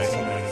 Max.